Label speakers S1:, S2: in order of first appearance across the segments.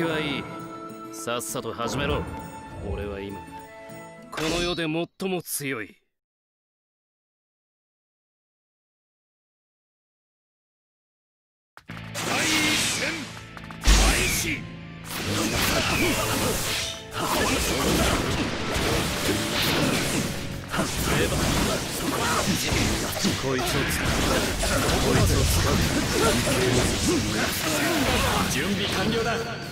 S1: 気はいい。さっさと始めろ。俺は今この世で最も強い。
S2: 第一戦開始。
S1: こいつを使うこいつを使う準備完了だ。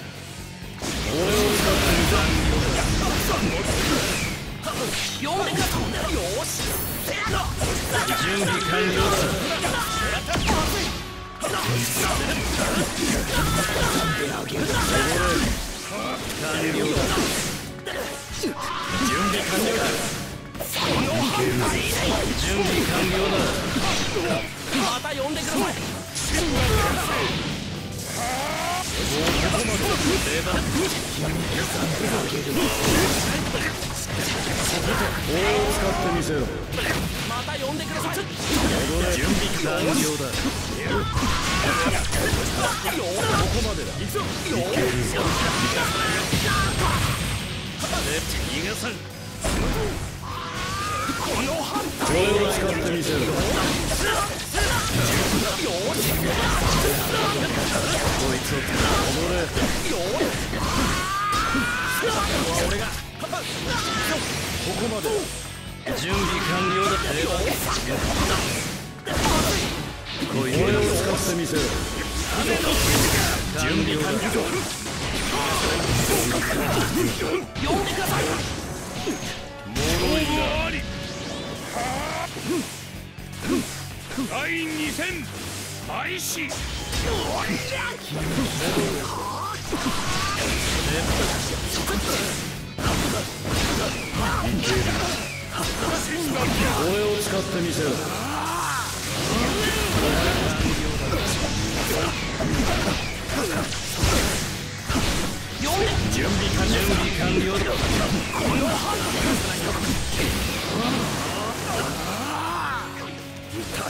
S1: また呼んでください。
S2: みせろ
S1: また呼んでください準備完了だこいけるぞ逃がさん
S2: このハンターを使ってみせろ。こ
S1: いつを踊れ俺がここまで準備完了だってこいつを使ってみせろ準備完了呼んでください
S2: あり第2戦開始。
S1: 俺を使ってみだ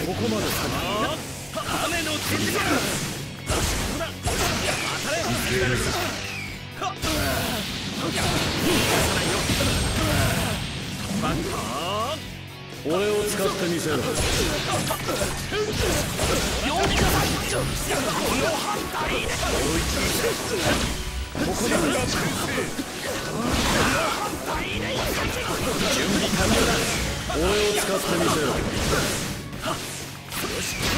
S1: ここまで。雨の天使ほら俺を使ってみせろ。ここだ準備完了だ俺を使ってみせろ踊る